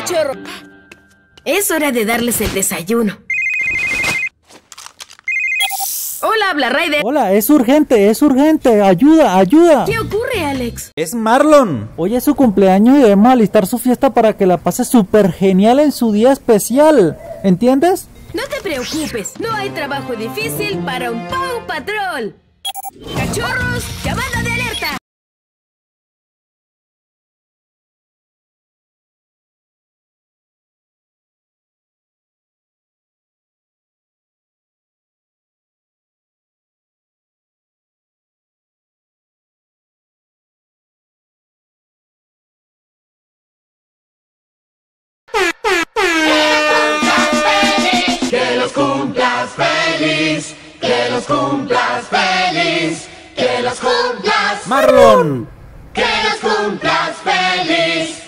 cachorro. Es hora de darles el desayuno. Hola, habla Ryder. Hola, es urgente, es urgente. Ayuda, ayuda. ¿Qué ocurre, Alex? Es Marlon. Hoy es su cumpleaños y debemos alistar su fiesta para que la pase súper genial en su día especial. ¿Entiendes? No te preocupes, no hay trabajo difícil para un Paw Patrol. ¡Cachorros! ¡Llamada de alerta! los cumplas feliz, que los cumplas. Marlon. Que los cumplas feliz.